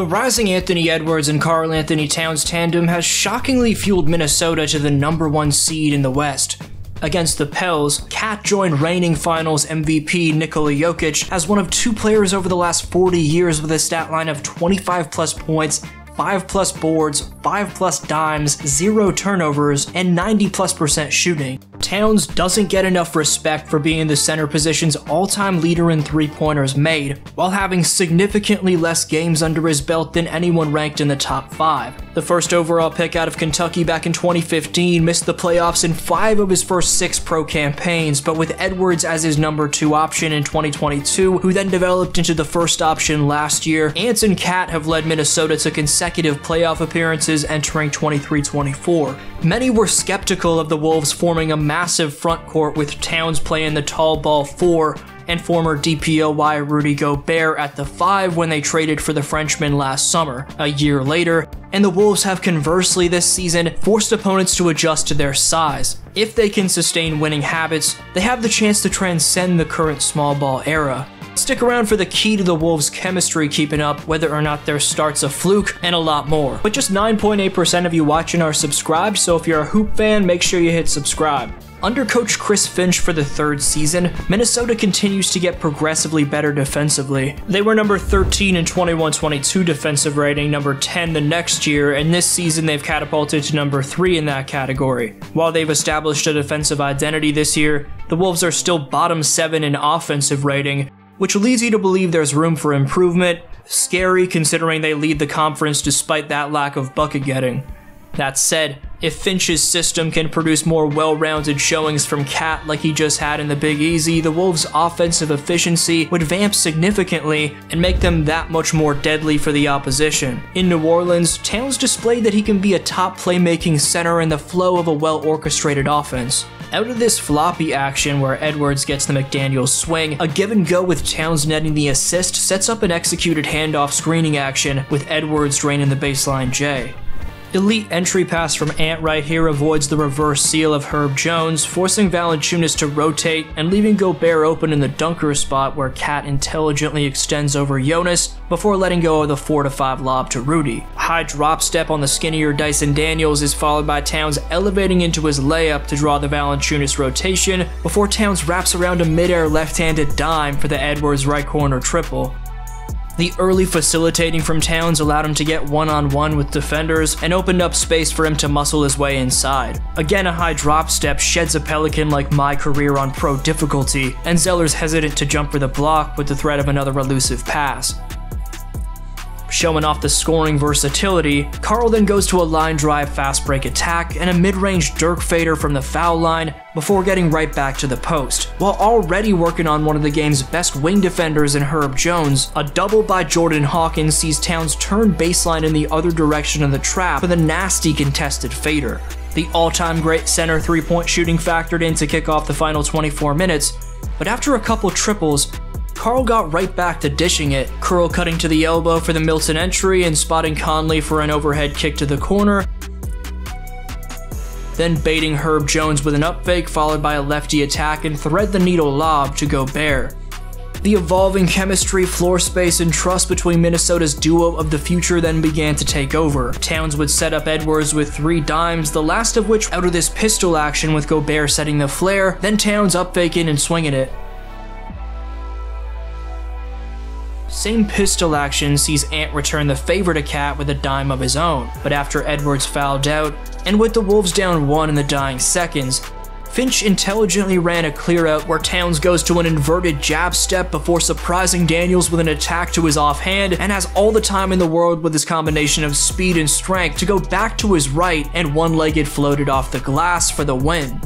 The rising Anthony Edwards and Karl Anthony Towns tandem has shockingly fueled Minnesota to the number one seed in the West. Against the Pels, KAT joined reigning finals MVP Nikola Jokic as one of two players over the last 40 years with a stat line of 25 plus points 5 plus boards, 5 plus dimes, 0 turnovers, and 90 plus percent shooting. Towns doesn't get enough respect for being the center position's all-time leader in three-pointers made, while having significantly less games under his belt than anyone ranked in the top 5. The first overall pick out of Kentucky back in 2015 missed the playoffs in 5 of his first 6 pro campaigns, but with Edwards as his number 2 option in 2022, who then developed into the first option last year, Ants and KAT have led Minnesota to consecutive playoff appearances entering 23-24. Many were skeptical of the Wolves forming a massive front court with Towns playing the tall ball 4 and former DPOY Rudy Gobert at the 5 when they traded for the Frenchman last summer. A year later, and the Wolves have conversely this season forced opponents to adjust to their size. If they can sustain winning habits, they have the chance to transcend the current small ball era. Stick around for the key to the Wolves' chemistry keeping up, whether or not their start's a fluke, and a lot more. But just 9.8% of you watching are subscribed, so if you're a Hoop fan, make sure you hit subscribe. Under coach Chris Finch for the third season, Minnesota continues to get progressively better defensively. They were number 13 in 21-22 defensive rating, number 10 the next year, and this season they've catapulted to number 3 in that category. While they've established a defensive identity this year, the Wolves are still bottom 7 in offensive rating, which leads you to believe there's room for improvement. Scary considering they lead the conference despite that lack of bucket getting. That said, if Finch's system can produce more well-rounded showings from KAT like he just had in the Big Easy, the Wolves' offensive efficiency would vamp significantly and make them that much more deadly for the opposition. In New Orleans, Towns displayed that he can be a top playmaking center in the flow of a well-orchestrated offense. Out of this floppy action where Edwards gets the McDaniels swing, a give and go with Towns netting the assist sets up an executed handoff screening action with Edwards draining the baseline J. Elite entry pass from Ant right here avoids the reverse seal of Herb Jones, forcing Valanciunas to rotate and leaving Gobert open in the dunker spot where KAT intelligently extends over Jonas before letting go of the 4-5 lob to Rudy. High drop step on the skinnier Dyson Daniels is followed by Towns elevating into his layup to draw the Valanciunas rotation before Towns wraps around a midair left-handed dime for the Edwards right corner triple. The early facilitating from Towns allowed him to get one-on-one with defenders and opened up space for him to muscle his way inside. Again, a high drop step sheds a Pelican like my career on pro difficulty, and Zeller's hesitant to jump for the block with the threat of another elusive pass. Showing off the scoring versatility, Karl then goes to a line drive fast break attack and a mid-range Dirk fader from the foul line before getting right back to the post. While already working on one of the game's best wing defenders in Herb Jones, a double by Jordan Hawkins sees Towns turn baseline in the other direction of the trap with a nasty contested fader. The all-time great center three-point shooting factored in to kick off the final 24 minutes, but after a couple triples, Karl got right back to dishing it, curl cutting to the elbow for the Milton entry and spotting Conley for an overhead kick to the corner, then baiting Herb Jones with an up fake followed by a lefty attack and thread the needle lob to Gobert. The evolving chemistry, floor space, and trust between Minnesota's duo of the future then began to take over. Towns would set up Edwards with three dimes, the last of which out of this pistol action with Gobert setting the flare, then Towns up faking and swinging it. Same pistol action sees Ant return the favor to KAT with a dime of his own, but after Edwards fouled out, and with the Wolves down one in the dying seconds, Finch intelligently ran a clear out where Towns goes to an inverted jab step before surprising Daniels with an attack to his offhand and has all the time in the world with his combination of speed and strength to go back to his right and one-legged floated off the glass for the win.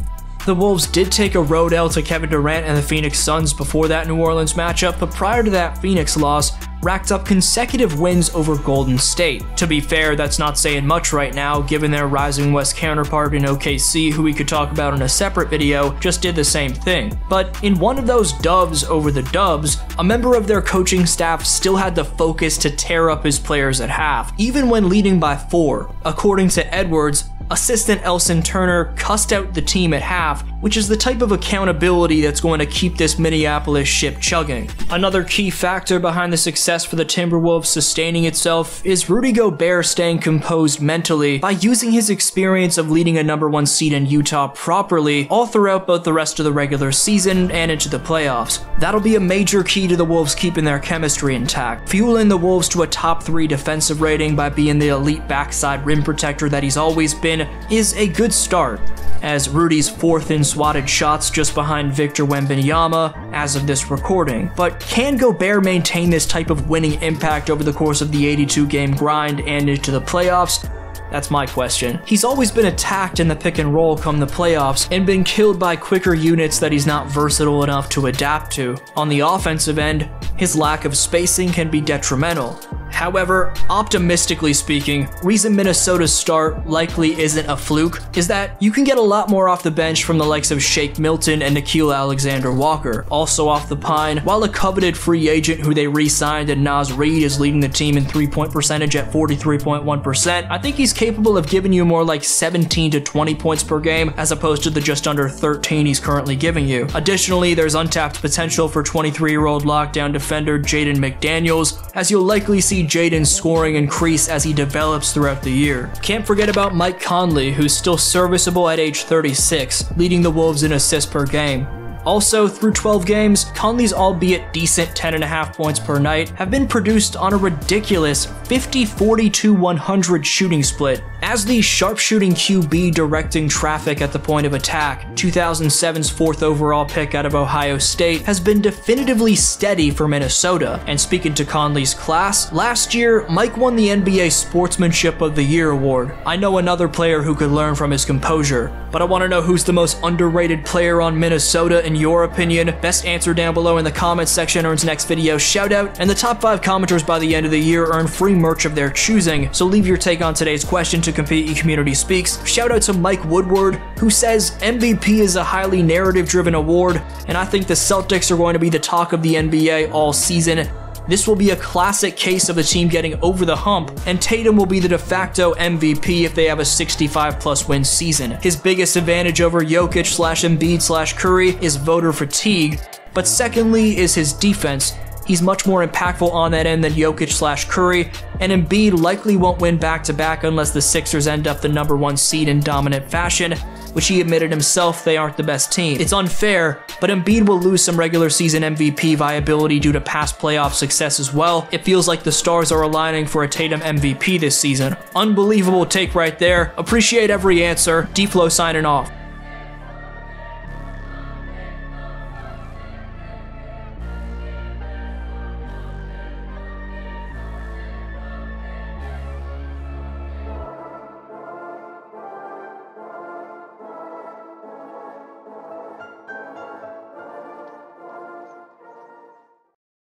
The Wolves did take a road L to Kevin Durant and the Phoenix Suns before that New Orleans matchup, but prior to that Phoenix loss, racked up consecutive wins over Golden State. To be fair, that's not saying much right now, given their rising West counterpart in OKC, who we could talk about in a separate video, just did the same thing. But in one of those doves over the dubs, a member of their coaching staff still had the focus to tear up his players at half, even when leading by four. According to Edwards, assistant Elston Turner cussed out the team at half, which is the type of accountability that's going to keep this Minneapolis ship chugging. Another key factor behind the success for the Timberwolves sustaining itself is Rudy Gobert staying composed mentally by using his experience of leading a number one seed in Utah properly all throughout both the rest of the regular season and into the playoffs. That'll be a major key to the Wolves keeping their chemistry intact, fueling the Wolves to a top three defensive rating by being the elite backside rim protector that he's always been is a good start as Rudy's fourth in swatted shots just behind Victor Wembanyama as of this recording. But can Gobert maintain this type of winning impact over the course of the 82 game grind and into the playoffs? That's my question. He's always been attacked in the pick and roll come the playoffs and been killed by quicker units that he's not versatile enough to adapt to. On the offensive end, his lack of spacing can be detrimental. However, optimistically speaking, reason Minnesota's start likely isn't a fluke is that you can get a lot more off the bench from the likes of Shake Milton and Nickeil Alexander Walker. Also off the pine, while a coveted free agent who they re-signed and Naz Reid is leading the team in three-point percentage at 43.1%, I think he's capable of giving you more like 17 to 20 points per game as opposed to the just under 13 he's currently giving you. Additionally, there's untapped potential for 23-year-old lockdown defender Jaden McDaniels, as you'll likely see Jaden's scoring increase as he develops throughout the year. Can't forget about Mike Conley, who's still serviceable at age 36, leading the Wolves in assists per game. Also, through 12 games, Conley's albeit decent 10.5 points per night have been produced on a ridiculous 50 42 100 shooting split. As the sharpshooting QB directing traffic at the point of attack, 2007's fourth overall pick out of Ohio State has been definitively steady for Minnesota. And speaking to Conley's class, last year, Mike won the NBA Sportsmanship of the Year award. I know another player who could learn from his composure, but I want to know who's the most underrated player on Minnesota in your opinion? Best answer down below in the comments section earns next video shout out, and the top 5 commenters by the end of the year earn free merch of their choosing, so leave your take on today's question to compete in Community Speaks. Shout out to Mike Woodward, who says MVP is a highly narrative driven award, and I think the Celtics are going to be the talk of the NBA all season. This will be a classic case of the team getting over the hump, and Tatum will be the de facto MVP if they have a 65 plus win season. His biggest advantage over Jokic slash Embiid slash Curry is voter fatigue, but secondly is his defense. He's much more impactful on that end than Jokic slash Curry, and Embiid likely won't win back to back unless the Sixers end up the number one seed in dominant fashion, which he admitted himself they aren't the best team. It's unfair, but Embiid will lose some regular season MVP viability due to past playoff success as well. It feels like the stars are aligning for a Tatum MVP this season. Unbelievable take right there. Appreciate every answer. D-Flow signing off.